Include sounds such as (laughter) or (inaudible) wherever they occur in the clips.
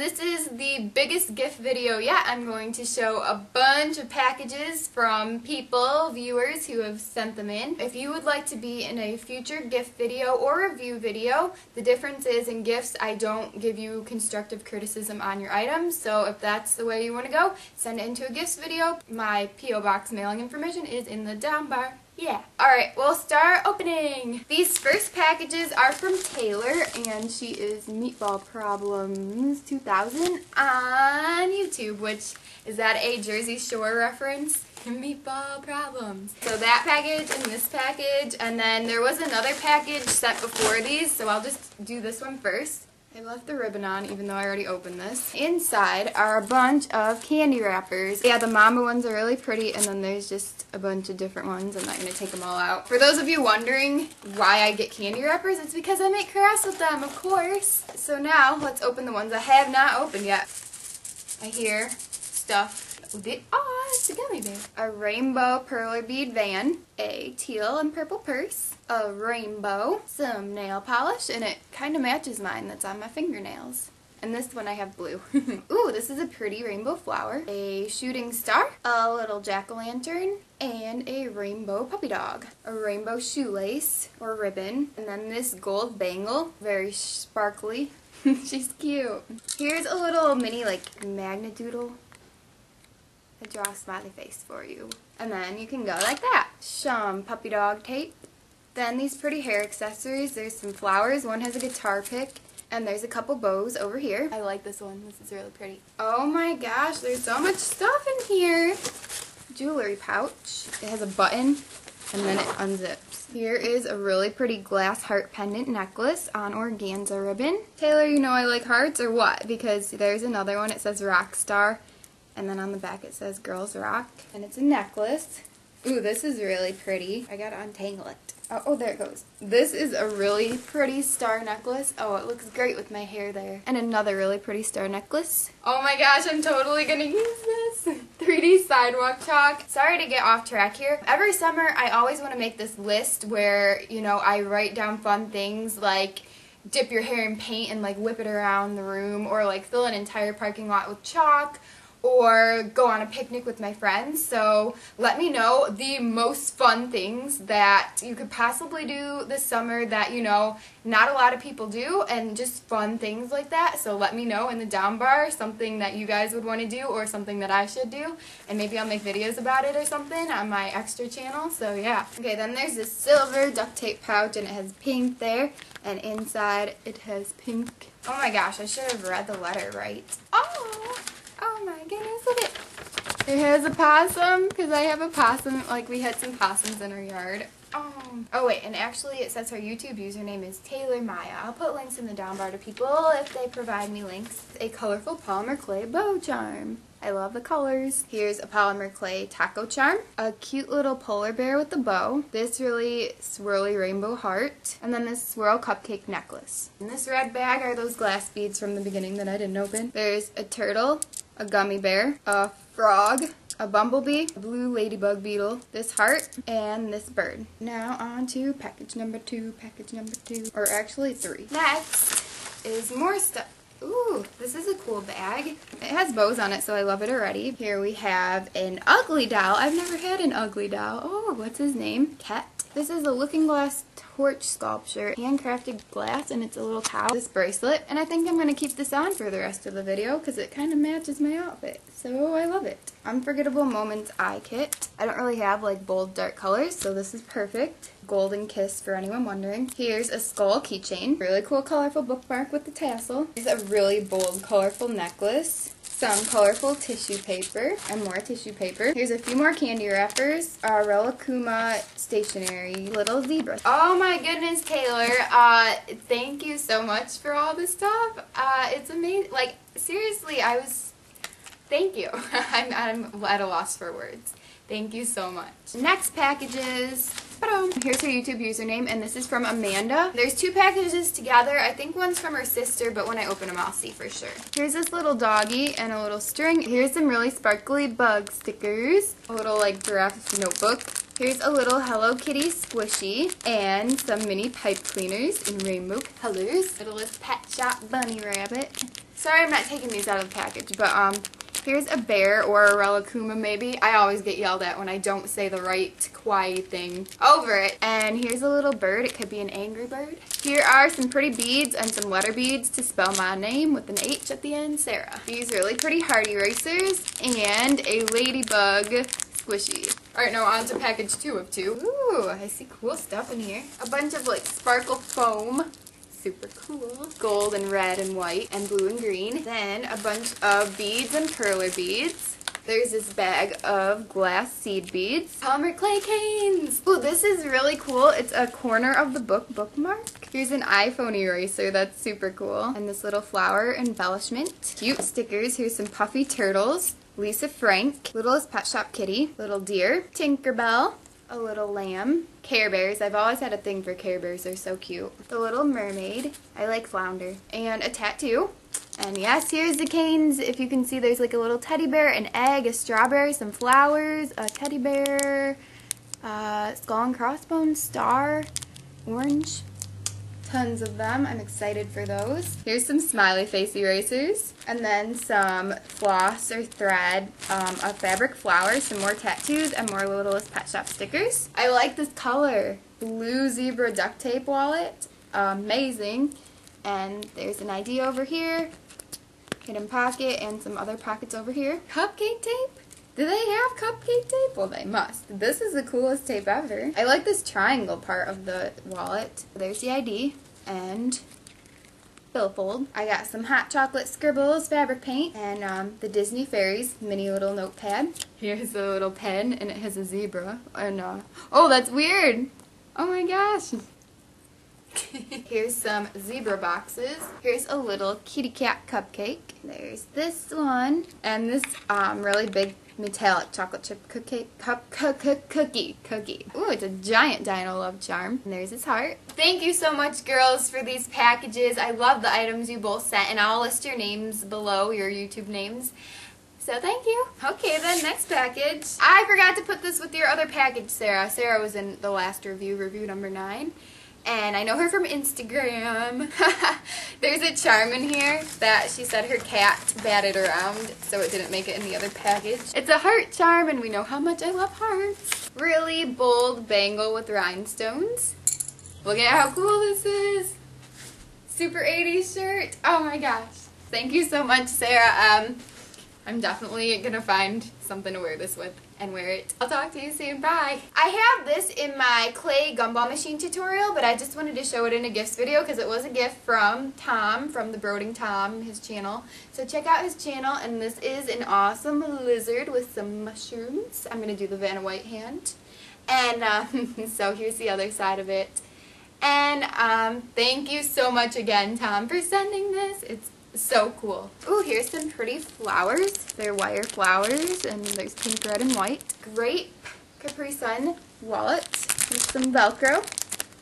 this is the biggest gift video yet. I'm going to show a bunch of packages from people, viewers who have sent them in. If you would like to be in a future gift video or review video, the difference is in gifts I don't give you constructive criticism on your items, so if that's the way you want to go, send it into a gifts video. My P.O. Box mailing information is in the down bar. Yeah. Alright, we'll start opening. These first packages are from Taylor, and she is Meatball Problems 2000 on YouTube, which is that a Jersey Shore reference? Meatball Problems. So that package and this package, and then there was another package set before these, so I'll just do this one first. I left the ribbon on even though I already opened this. Inside are a bunch of candy wrappers. Yeah, the mama ones are really pretty and then there's just a bunch of different ones. I'm not going to take them all out. For those of you wondering why I get candy wrappers, it's because I make crafts with them, of course. So now let's open the ones I have not opened yet. I hear stuff. Oh, a rainbow perler bead van, a teal and purple purse, a rainbow, some nail polish, and it kind of matches mine that's on my fingernails. And this one I have blue. (laughs) Ooh, this is a pretty rainbow flower, a shooting star, a little jack-o'-lantern, and a rainbow puppy dog. A rainbow shoelace or ribbon, and then this gold bangle, very sparkly. (laughs) She's cute. Here's a little mini like Magna Doodle I draw a smiley face for you. And then you can go like that. Some puppy dog tape. Then these pretty hair accessories. There's some flowers. One has a guitar pick. And there's a couple bows over here. I like this one. This is really pretty. Oh my gosh, there's so much stuff in here. Jewelry pouch. It has a button and then it unzips. Here is a really pretty glass heart pendant necklace on organza ribbon. Taylor, you know I like hearts or what? Because there's another one. It says rock star and then on the back it says Girls Rock. And it's a necklace. Ooh, this is really pretty. I gotta untangle it. Oh, oh, there it goes. This is a really pretty star necklace. Oh, it looks great with my hair there. And another really pretty star necklace. Oh my gosh, I'm totally gonna use this. (laughs) 3D sidewalk chalk. Sorry to get off track here. Every summer, I always want to make this list where, you know, I write down fun things like dip your hair in paint and like whip it around the room or like fill an entire parking lot with chalk or go on a picnic with my friends. So let me know the most fun things that you could possibly do this summer that, you know, not a lot of people do and just fun things like that. So let me know in the down bar something that you guys would want to do or something that I should do. And maybe I'll make videos about it or something on my extra channel. So yeah. Okay, then there's this silver duct tape pouch and it has pink there. And inside it has pink. Oh my gosh, I should have read the letter right. Oh! Oh my goodness, look at it. has a possum, because I have a possum, like we had some possums in our yard. Oh. oh wait, and actually it says her YouTube username is Taylor Maya. I'll put links in the down bar to people if they provide me links. A colorful polymer clay bow charm. I love the colors. Here's a polymer clay taco charm. A cute little polar bear with a bow. This really swirly rainbow heart. And then this swirl cupcake necklace. In this red bag are those glass beads from the beginning that I didn't open. There's a turtle, a gummy bear, a frog, a bumblebee, a blue ladybug beetle, this heart, and this bird. Now on to package number two, package number two, or actually three. Next is more stuff. Ooh, this is a cool bag. It has bows on it, so I love it already. Here we have an ugly doll. I've never had an ugly doll. Oh, what's his name? Cat. This is a looking glass torch sculpture, handcrafted glass, and it's a little towel, this bracelet, and I think I'm going to keep this on for the rest of the video because it kind of matches my outfit, so I love it. Unforgettable Moments Eye Kit. I don't really have like bold dark colors, so this is perfect. Golden Kiss for anyone wondering. Here's a skull keychain. Really cool colorful bookmark with the tassel. Here's a really bold colorful necklace some colorful tissue paper and more tissue paper. Here's a few more candy wrappers. Uh, Rilakkuma stationery little zebra. Oh my goodness, Taylor. Uh, thank you so much for all this stuff. Uh, it's amazing. Like, seriously, I was... Thank you. (laughs) I'm, I'm at a loss for words. Thank you so much. Next packages. Here's her YouTube username, and this is from Amanda. There's two packages together. I think one's from her sister, but when I open them, I'll see for sure. Here's this little doggy and a little string. Here's some really sparkly bug stickers. A little, like, giraffe notebook. Here's a little Hello Kitty squishy and some mini pipe cleaners in rainbow colors. Littlest Pet Shop Bunny Rabbit. Sorry I'm not taking these out of the package, but um, Here's a bear or a Rilakkuma maybe. I always get yelled at when I don't say the right kawaii thing over it. And here's a little bird. It could be an angry bird. Here are some pretty beads and some letter beads to spell my name with an H at the end, Sarah. These really pretty heart erasers and a ladybug squishy. Alright, now on to package two of two. Ooh, I see cool stuff in here. A bunch of like sparkle foam super cool. Gold and red and white and blue and green. Then a bunch of beads and perler beads. There's this bag of glass seed beads. Polymer Clay Canes! Ooh, this is really cool. It's a corner of the book bookmark. Here's an iPhone eraser. That's super cool. And this little flower embellishment. Cute stickers. Here's some puffy turtles. Lisa Frank, Littlest Pet Shop Kitty, Little Deer, Tinkerbell, a little lamb, Care Bears. I've always had a thing for Care Bears. They're so cute. The Little Mermaid. I like Flounder. And a tattoo. And yes, here's the canes. If you can see, there's like a little teddy bear, an egg, a strawberry, some flowers, a teddy bear, uh, skull and crossbones, star, orange, tons of them. I'm excited for those. Here's some smiley face erasers. And then some floss or thread, um, a fabric flower, some more tattoos, and more Littlest Pet Shop stickers. I like this color. Blue zebra duct tape wallet. Amazing. And there's an ID over here. Hidden pocket and some other pockets over here. Cupcake tape? Do they have cupcake tape? Well, they must. This is the coolest tape ever. I like this triangle part of the wallet. There's the ID and billfold. I got some hot chocolate scribbles fabric paint and um, the Disney Fairies mini little notepad. Here's a little pen and it has a zebra. And uh, oh, that's weird. Oh my gosh. (laughs) Here's some zebra boxes. Here's a little kitty cat cupcake. There's this one and this um, really big metallic chocolate chip cookie cup cookie cookie. Ooh, it's a giant Dino Love charm. And there's his heart. Thank you so much, girls, for these packages. I love the items you both sent, and I'll list your names below, your YouTube names. So thank you. Okay, then next package. I forgot to put this with your other package, Sarah. Sarah was in the last review, review number nine and I know her from Instagram. (laughs) There's a charm in here that she said her cat batted around, so it didn't make it in the other package. It's a heart charm, and we know how much I love hearts. Really bold bangle with rhinestones. Look at how cool this is. Super 80s shirt. Oh my gosh. Thank you so much, Sarah. Um, I'm definitely going to find something to wear this with and wear it. I'll talk to you soon. Bye. I have this in my clay gumball machine tutorial, but I just wanted to show it in a gifts video because it was a gift from Tom, from the Brooding Tom, his channel. So check out his channel, and this is an awesome lizard with some mushrooms. I'm going to do the Vanna White hand. And um, (laughs) so here's the other side of it. And um, thank you so much again, Tom, for sending this. It's so cool. Oh, here's some pretty flowers. They're wire flowers, and there's pink, red, and white. Grape Capri Sun wallet with some Velcro.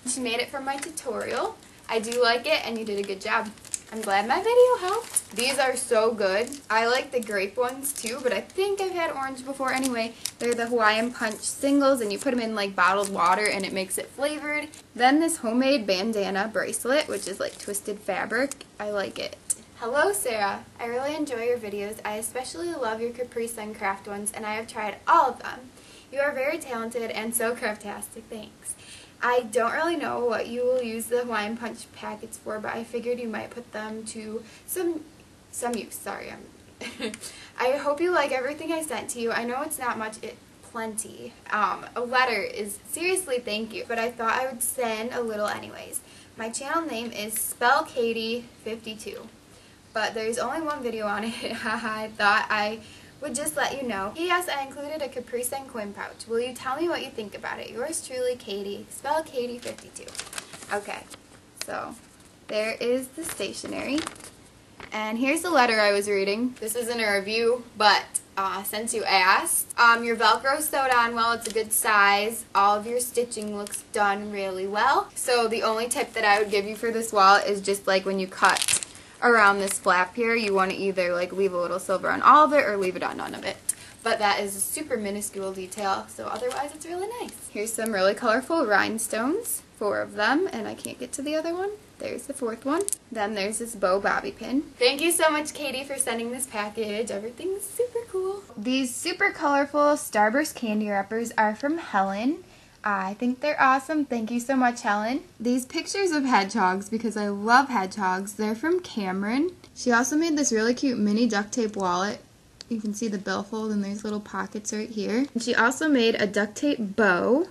She made it from my tutorial. I do like it, and you did a good job. I'm glad my video helped. These are so good. I like the grape ones too, but I think I've had orange before anyway. They're the Hawaiian Punch singles, and you put them in like bottled water, and it makes it flavored. Then this homemade bandana bracelet, which is like twisted fabric. I like it. Hello Sarah, I really enjoy your videos. I especially love your Capri Sun craft ones and I have tried all of them. You are very talented and so craftastic, thanks. I don't really know what you will use the Hawaiian Punch packets for, but I figured you might put them to some some use. Sorry, I'm (laughs) I hope you like everything I sent to you. I know it's not much, it plenty. Um, a letter is seriously thank you, but I thought I would send a little anyways. My channel name is SpellKatie52 but there's only one video on it. (laughs) I thought I would just let you know. P.S. I included a Capri Sun coin pouch. Will you tell me what you think about it? Yours truly, Katie. Spell Katie52. Okay, so there is the stationery. And here's the letter I was reading. This isn't a review, but uh, since you asked, um, your Velcro sewed on well. It's a good size. All of your stitching looks done really well. So the only tip that I would give you for this wallet is just like when you cut around this flap here, you want to either like leave a little silver on all of it or leave it on none of it. but that is a super minuscule detail, so otherwise it's really nice. Here's some really colorful rhinestones, four of them, and I can't get to the other one. There's the fourth one. Then there's this bow bobby pin. Thank you so much, Katie, for sending this package. Everything's super cool. These super colorful Starburst candy wrappers are from Helen. I think they're awesome. Thank you so much, Helen. These pictures of hedgehogs, because I love hedgehogs, they're from Camryn. She also made this really cute mini duct tape wallet. You can see the billfold and there's little pockets right here. She also made a duct tape bow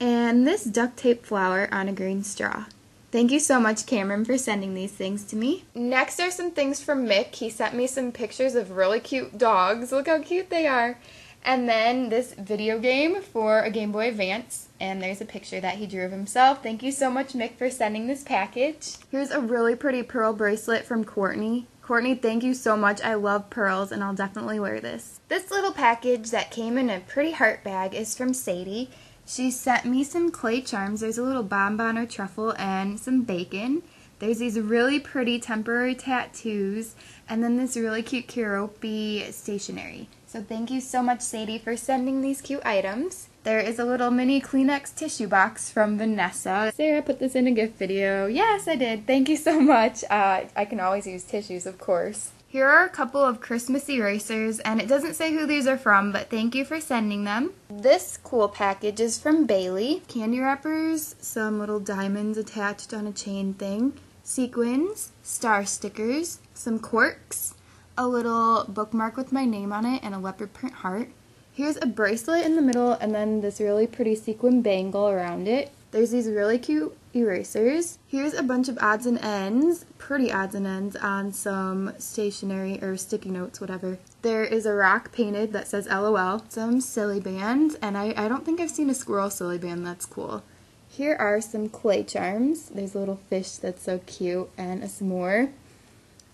and this duct tape flower on a green straw. Thank you so much, Camryn, for sending these things to me. Next are some things from Mick. He sent me some pictures of really cute dogs. Look how cute they are. And then this video game for a Game Boy Advance. And there's a picture that he drew of himself. Thank you so much, Mick, for sending this package. Here's a really pretty pearl bracelet from Kortney. Kortney, thank you so much. I love pearls and I'll definitely wear this. This little package that came in a pretty heart bag is from Sadie. She sent me some clay charms. There's a little bonbon or truffle and some bacon. There's these really pretty temporary tattoos and then this really cute Keroppi stationery. So thank you so much Sadie for sending these cute items. There is a little mini Kleenex tissue box from Vanessa. Sarah put this in a gift video. Yes, I did. Thank you so much. Uh, I can always use tissues, of course. Here are a couple of Christmas erasers, and it doesn't say who these are from, but thank you for sending them. This cool package is from Bayley. Candy wrappers, some little diamonds attached on a chain thing, sequins, star stickers, some corks, a little bookmark with my name on it, and a leopard print heart. Here's a bracelet in the middle, and then this really pretty sequin bangle around it. There's these really cute erasers. Here's a bunch of odds and ends, pretty odds and ends, on some stationery or sticky notes, whatever. There is a rock painted that says LOL, some silly bands, and I, I don't think I've seen a squirrel silly band that's cool. Here are some clay charms. There's a little fish that's so cute, and a s'more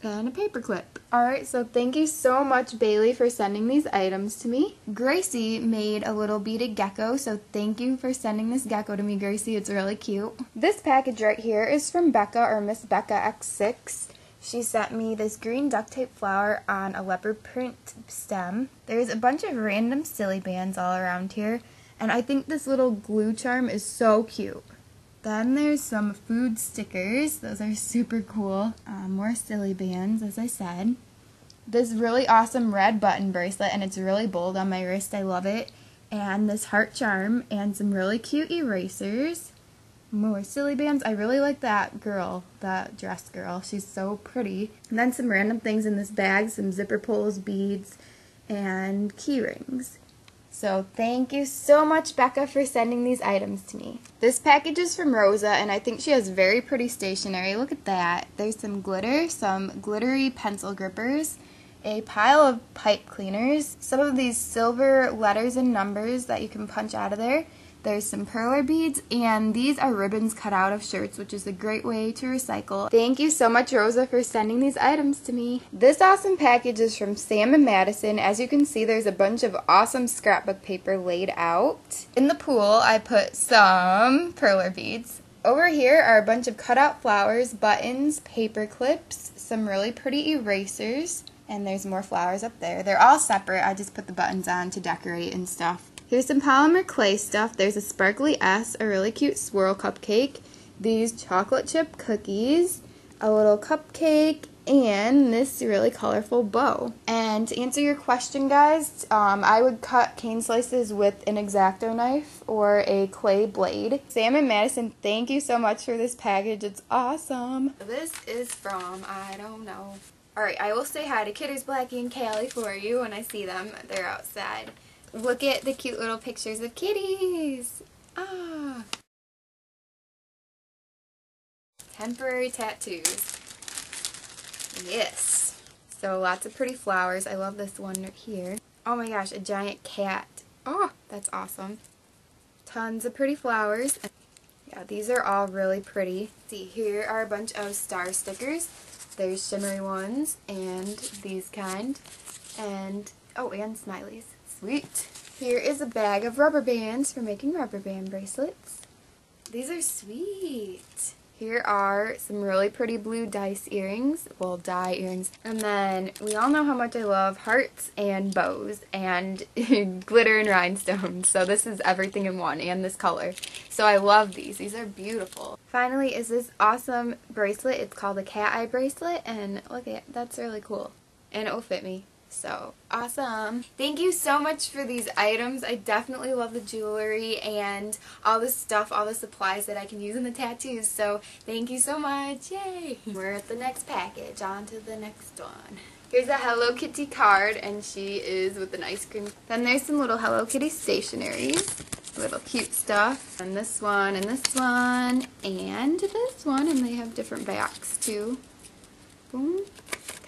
and a paperclip. Alright, so thank you so much Bayley for sending these items to me. Gracie made a little beaded gecko, so thank you for sending this gecko to me, Gracie. It's really cute. This package right here is from Becca or Miss Becca X6. She sent me this green duct tape flower on a leopard print stem. There's a bunch of random silly bands all around here, and I think this little glue charm is so cute. Then there's some food stickers. Those are super cool. Uh, more silly bands, as I said. This really awesome red button bracelet, and it's really bold on my wrist. I love it. And this heart charm, and some really cute erasers. More silly bands. I really like that girl, that dress girl. She's so pretty. And then some random things in this bag, some zipper pulls, beads, and key rings. So thank you so much, Becca, for sending these items to me. This package is from Rosa, and I think she has very pretty stationery. Look at that. There's some glitter, some glittery pencil grippers, a pile of pipe cleaners, some of these silver letters and numbers that you can punch out of there, there's some perler beads, and these are ribbons cut out of shirts, which is a great way to recycle. Thank you so much, Rosa, for sending these items to me. This awesome package is from Sam and Madison. As you can see, there's a bunch of awesome scrapbook paper laid out. In the pool, I put some perler beads. Over here are a bunch of cutout flowers, buttons, paper clips, some really pretty erasers, and there's more flowers up there. They're all separate. I just put the buttons on to decorate and stuff. Here's some polymer clay stuff. There's a sparkly S, a really cute swirl cupcake, these chocolate chip cookies, a little cupcake, and this really colorful bow. And to answer your question, guys, um, I would cut cane slices with an X-Acto knife or a clay blade. Sam and Madison, thank you so much for this package. It's awesome. This is from, I don't know. Alright, I will say hi to Kidders Blackie and Callie for you when I see them. They're outside. Look at the cute little pictures of kitties. Ah. Temporary tattoos. Yes. So lots of pretty flowers. I love this one right here. Oh my gosh, a giant cat. Oh, that's awesome. Tons of pretty flowers. Yeah, these are all really pretty. See, here are a bunch of star stickers. There's shimmery ones and these kind. And, oh, and smileys. Sweet. Here is a bag of rubber bands for making rubber band bracelets. These are sweet. Here are some really pretty blue dice earrings, well die earrings, and then we all know how much I love hearts and bows and (laughs) glitter and rhinestones, so this is everything in one and this color. So I love these, these are beautiful. Finally is this awesome bracelet, it's called a cat eye bracelet and look at that's really cool and it will fit me. So awesome. Thank you so much for these items. I definitely love the jewelry and all the stuff, all the supplies that I can use in the tattoos. So thank you so much. Yay. (laughs) We're at the next package. On to the next one. Here's a Hello Kitty card and she is with an ice cream. Then there's some little Hello Kitty stationery, Little cute stuff. And this one and this one and this one and they have different backs too. Boom.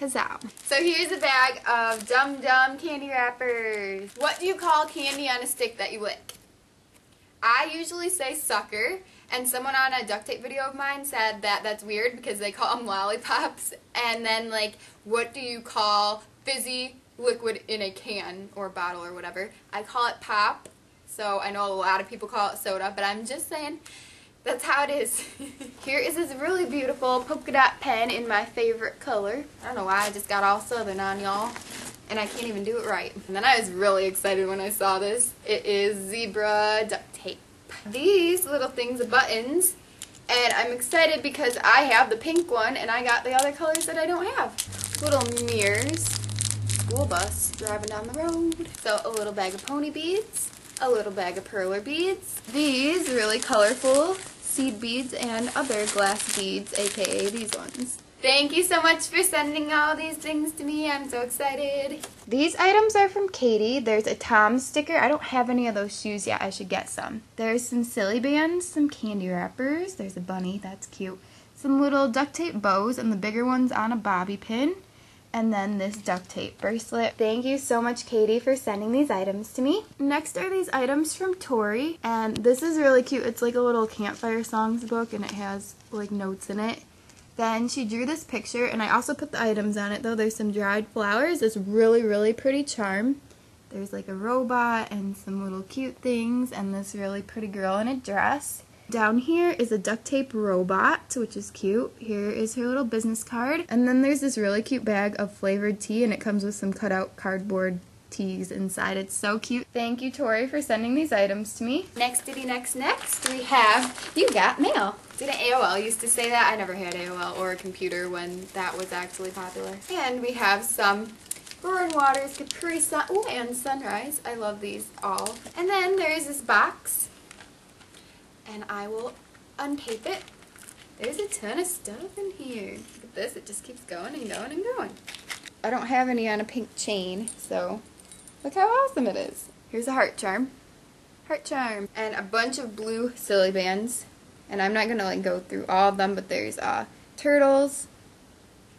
Kazow. So here's a bag of Dum Dum candy wrappers. What do you call candy on a stick that you lick? I usually say sucker, and someone on a duct tape video of mine said that that's weird because they call them lollipops. And then, like, what do you call fizzy liquid in a can or bottle or whatever? I call it pop, so I know a lot of people call it soda, but I'm just saying that's how it is. (laughs) Here is this really beautiful polka dot pen in my favorite color. I don't know why I just got all southern on y'all. And I can't even do it right. And then I was really excited when I saw this. It is zebra duct tape. These little things are buttons. And I'm excited because I have the pink one and I got the other colors that I don't have. Little mirrors. School bus driving down the road. So a little bag of pony beads. A little bag of perler beads. These really colorful seed beads and other glass beads, aka these ones. Thank you so much for sending all these things to me. I'm so excited. These items are from Katie. There's a Tom sticker. I don't have any of those shoes yet. I should get some. There's some silly bands, some candy wrappers. There's a bunny. That's cute. Some little duct tape bows and the bigger ones on a bobby pin and then this duct tape bracelet. Thank you so much, Katie, for sending these items to me. Next are these items from Tori, and this is really cute. It's like a little campfire songs book, and it has like notes in it. Then she drew this picture, and I also put the items on it, though. There's some dried flowers, this really, really pretty charm. There's like a robot and some little cute things, and this really pretty girl in a dress. Down here is a duct tape robot, which is cute. Here is her little business card. And then there's this really cute bag of flavored tea, and it comes with some cutout cardboard teas inside. It's so cute. Thank you, Tori, for sending these items to me. Next, diddy, next, next, we have You Got Mail. Didn't AOL used to say that? I never had AOL or a computer when that was actually popular. And we have some Roaring Waters, Capri Sun, oh, and Sunrise. I love these all. And then there's this box and I will untape it. There's a ton of stuff in here. Look at this, it just keeps going and going and going. I don't have any on a pink chain, so look how awesome it is. Here's a heart charm. Heart charm. And a bunch of blue silly bands. And I'm not going to like go through all of them, but there's uh, turtles,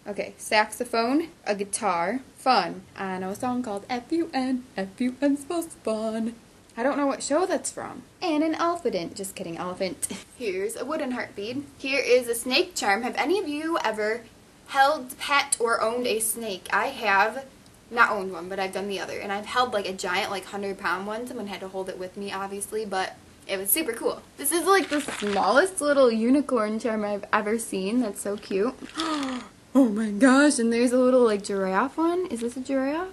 Okay, saxophone, a guitar, fun. I know a song called F-U-N, F-U-N spells fun. I don't know what show that's from. And an elephant. Just kidding, elephant. (laughs) Here's a wooden heart bead. Here is a snake charm. Have any of you ever held, pet, or owned a snake? I have not owned one, but I've done the other. And I've held like a giant, like 100 pound one. Someone had to hold it with me, obviously, but it was super cool. This is like the smallest little unicorn charm I've ever seen. That's so cute. (gasps) oh my gosh, and there's a little like giraffe one. Is this a giraffe?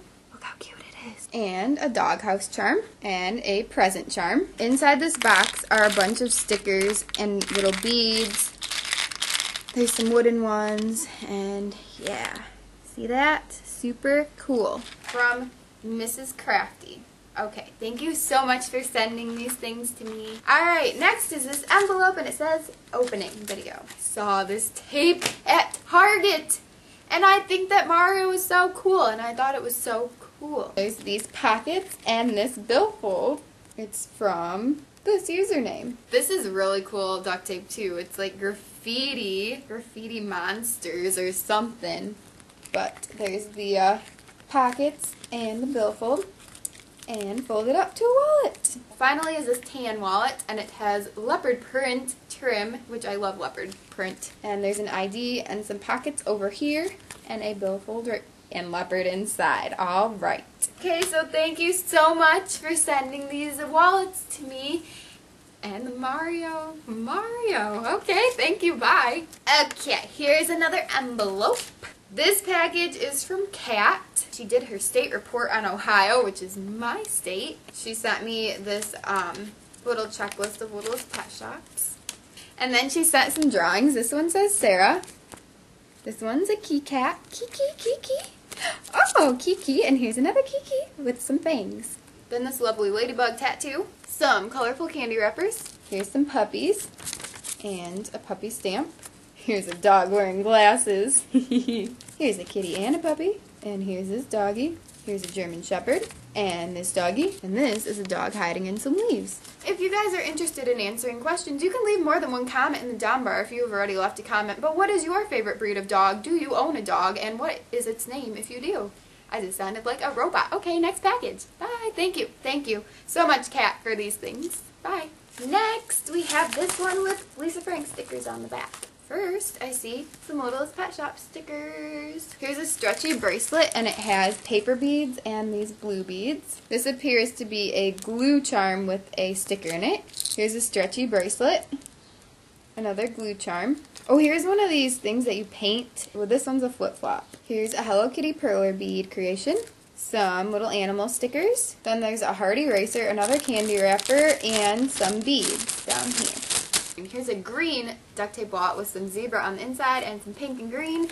And a doghouse charm and a present charm. Inside this box are a bunch of stickers and little beads. There's some wooden ones and yeah, see that? Super cool. From Mrs. Crafty. Okay, thank you so much for sending these things to me. Alright, next is this envelope and it says opening video. I saw this tape at Target and I think that Mario is so cool and I thought it was so cool. There's these pockets and this billfold. It's from this username. This is really cool duct tape too. It's like graffiti, graffiti monsters or something. But there's the uh, pockets and the billfold and fold it up to a wallet. Finally is this tan wallet and it has leopard print trim, which I love leopard print. And there's an ID and some pockets over here and a billfold right and leopard inside. All right. Okay, so thank you so much for sending these wallets to me. And Mario. Mario. Okay, thank you. Bye. Okay, here's another envelope. This package is from Kat. She did her state report on Ohio, which is my state. She sent me this um, little checklist of little pet shops. And then she sent some drawings. This one says Sarah. This one's a key cat. Kiki, Kiki. Oh, Kiki. And here's another Kiki with some fangs. Then this lovely ladybug tattoo. Some colorful candy wrappers. Here's some puppies. And a puppy stamp. Here's a dog wearing glasses. (laughs) here's a kitty and a puppy. And here's this doggy. Here's a German Shepherd. And this doggy. And this is a dog hiding in some leaves. If you guys are interested in answering questions, you can leave more than one comment in the down bar if you have already left a comment. But what is your favorite breed of dog? Do you own a dog? And what is its name if you do? I just sounded like a robot. Okay, next package. Bye. Thank you. Thank you so much, Kat, for these things. Bye. Next, we have this one with Lisa Frank stickers on the back. First, I see some Littlest Pet Shop stickers. Here's a stretchy bracelet, and it has paper beads and these blue beads. This appears to be a glue charm with a sticker in it. Here's a stretchy bracelet. Another glue charm. Oh, here's one of these things that you paint. Well, this one's a flip-flop. Here's a Hello Kitty perler bead creation some little animal stickers. Then there's a heart eraser, another candy wrapper, and some beads down here. And here's a green duct tape wad with some zebra on the inside and some pink and green.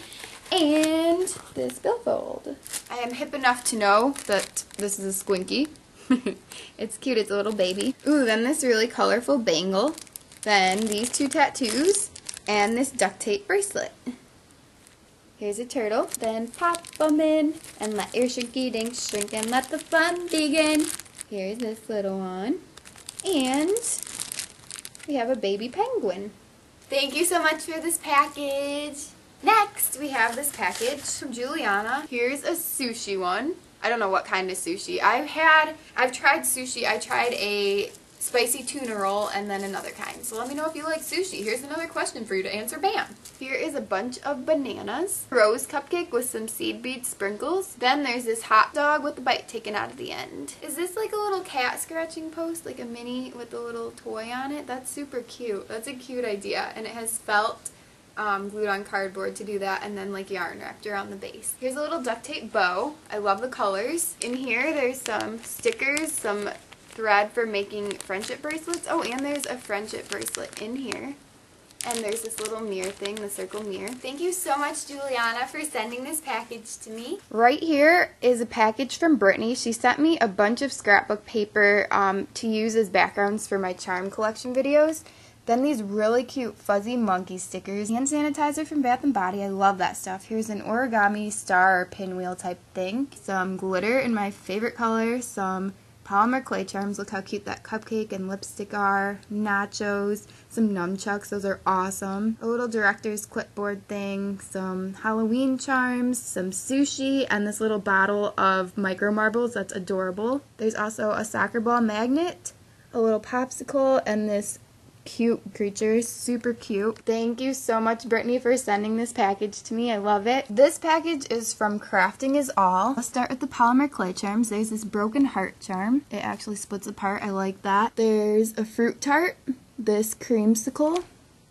And this billfold. I am hip enough to know that this is a squinky. (laughs) it's cute, it's a little baby. Ooh, then this really colorful bangle. Then these two tattoos and this duct tape bracelet. Here's a turtle. Then pop them in and let your shrinky dink shrink and let the fun begin. Here's this little one. And we have a baby penguin. Thank you so much for this package. Next, we have this package from Giuliana. Here's a sushi one. I don't know what kind of sushi. I've had, I've tried sushi. I tried a spicy tuna roll, and then another kind. So let me know if you like sushi. Here's another question for you to answer. Bam! Here is a bunch of bananas, rose cupcake with some seed bead sprinkles. Then there's this hot dog with the bite taken out of the end. Is this like a little cat scratching post, like a mini with a little toy on it? That's super cute. That's a cute idea. And it has felt um, glued on cardboard to do that and then like yarn wrapped around the base. Here's a little duct tape bow. I love the colors. In here there's some stickers, some thread for making friendship bracelets. Oh, and there's a friendship bracelet in here. And there's this little mirror thing, the circle mirror. Thank you so much, Giuliana, for sending this package to me. Right here is a package from Britney. She sent me a bunch of scrapbook paper um, to use as backgrounds for my charm collection videos. Then these really cute fuzzy monkey stickers. Hand sanitizer from Bath & Body. I love that stuff. Here's an origami star or pinwheel type thing. Some glitter in my favorite color. Some polymer clay charms. Look how cute that cupcake and lipstick are. Nachos, some nunchucks. Those are awesome. A little director's clipboard thing. Some Halloween charms. Some sushi. And this little bottle of micro marbles. That's adorable. There's also a soccer ball magnet. A little popsicle. And this cute creatures. Super cute. Thank you so much, Britney, for sending this package to me. I love it. This package is from Crafting is All. I'll start with the polymer clay charms. There's this broken heart charm. It actually splits apart. I like that. There's a fruit tart. This creamsicle.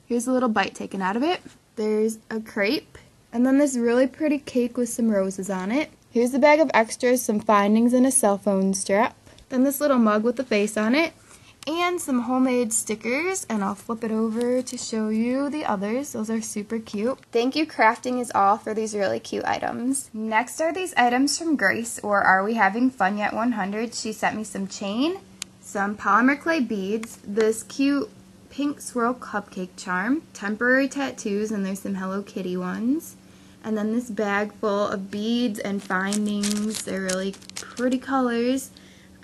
Here's a little bite taken out of it. There's a crepe. And then this really pretty cake with some roses on it. Here's a bag of extras, some findings, and a cell phone strap. Then this little mug with the face on it and some homemade stickers and I'll flip it over to show you the others. Those are super cute. Thank you Crafting is All for these really cute items. Next are these items from Grace or Are We Having Fun Yet 100. She sent me some chain, some polymer clay beads, this cute pink swirl cupcake charm, temporary tattoos and there's some Hello Kitty ones. And then this bag full of beads and findings. They're really pretty colors.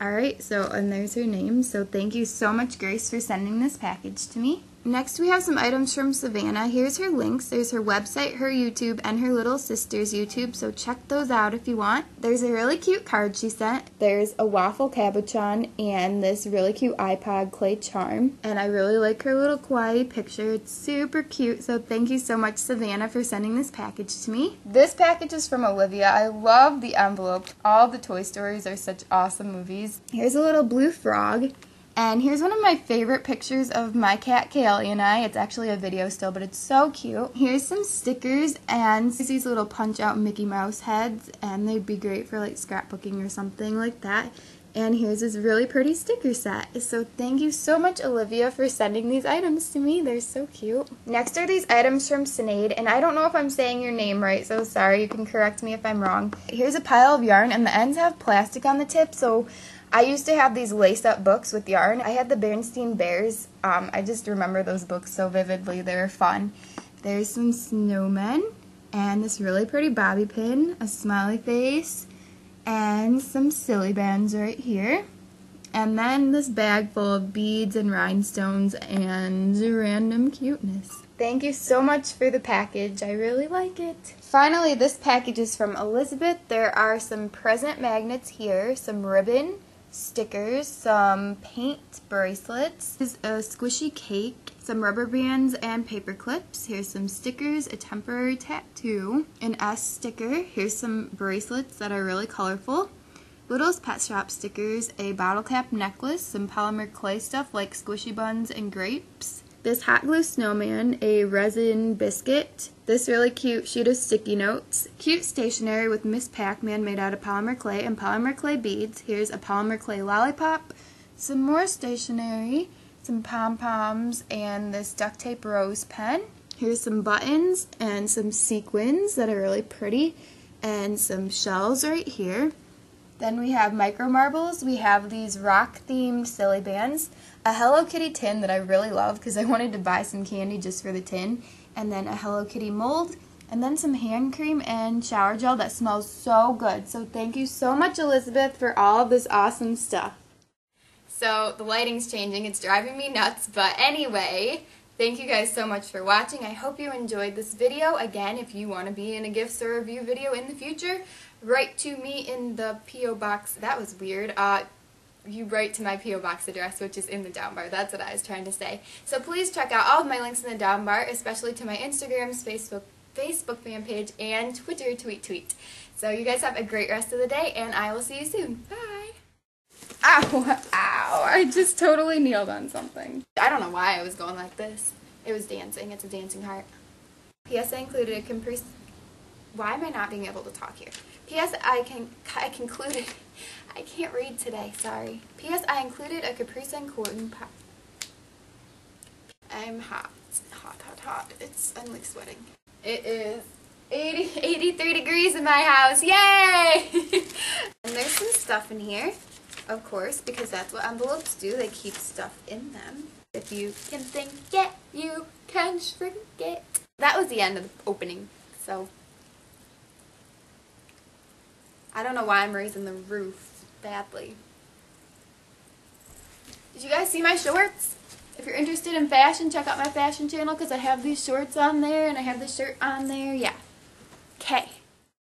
Alright, so, and there's her name. So thank you so much, Grace, for sending this package to me. Next, we have some items from Savana. Here's her links. There's her website, her YouTube, and her little sister's YouTube, so check those out if you want. There's a really cute card she sent. There's a waffle cabochon and this really cute iPod clay charm. And I really like her little kawaii picture. It's super cute, so thank you so much, Savana, for sending this package to me. This package is from Olivia. I love the envelope. All the Toy Stories are such awesome movies. Here's a little blue frog. And here's one of my favorite pictures of my cat Kaylee and I. It's actually a video still, but it's so cute. Here's some stickers and these little punch out Mickey Mouse heads and they'd be great for like scrapbooking or something like that. And here's this really pretty sticker set. So thank you so much, Olivia, for sending these items to me. They're so cute. Next are these items from Sinead, and I don't know if I'm saying your name right, so sorry. You can correct me if I'm wrong. Here's a pile of yarn, and the ends have plastic on the tip, so I used to have these lace-up books with yarn. I had the Berenstain Bears. Um, I just remember those books so vividly. They were fun. There's some snowmen, and this really pretty bobby pin, a smiley face, and some silly bands right here. And then this bag full of beads and rhinestones and random cuteness. Thank you so much for the package. I really like it. Finally, this package is from Elizabeth. There are some present magnets here, some ribbon, stickers, some paint bracelets, This is a squishy cake, some rubber bands and paper clips. Here's some stickers, a temporary tattoo, an S sticker. Here's some bracelets that are really colorful. Little's Pet Shop stickers, a bottle cap necklace, some polymer clay stuff like squishy buns and grapes, this hot glue snowman, a resin biscuit, this really cute sheet of sticky notes, cute stationery with Miss Pac-Man made out of polymer clay and polymer clay beads. Here's a polymer clay lollipop, some more stationery, some pom-poms, and this duct tape rose pen. Here's some buttons and some sequins that are really pretty, and some shells right here. Then we have micro marbles. We have these rock themed silly bands, a Hello Kitty tin that I really love because I wanted to buy some candy just for the tin, and then a Hello Kitty mold, and then some hand cream and shower gel that smells so good. So thank you so much, Elizabeth, for all of this awesome stuff. So the lighting's changing. It's driving me nuts. But anyway, thank you guys so much for watching. I hope you enjoyed this video. Again, if you want to be in a gifts or review video in the future, write to me in the P.O. box. That was weird. Uh, you write to my P.O. box address, which is in the down bar. That's what I was trying to say. So please check out all of my links in the down bar, especially to my Instagrams, Facebook, Facebook fan page, and Twitter tweet tweet. So you guys have a great rest of the day, and I will see you soon. Bye! Ow! Ow! I just totally kneeled on something. I don't know why I was going like this. It was dancing. It's a dancing heart. P.S. I included a Caprice why am I not being able to talk here? P.S. I can I concluded I can't read today. Sorry. P.S. I included a Capri Sun cotton pop. I'm hot, hot, hot, hot. It's I'm like sweating. It is 80, 83 degrees in my house. Yay! (laughs) and there's some stuff in here, of course, because that's what envelopes do. They keep stuff in them. If you can think it, you can shrink it. That was the end of the opening. So I don't know why I'm raising the roof badly. Did you guys see my shorts? If you're interested in fashion, check out my fashion channel because I have these shorts on there and I have this shirt on there. Yeah.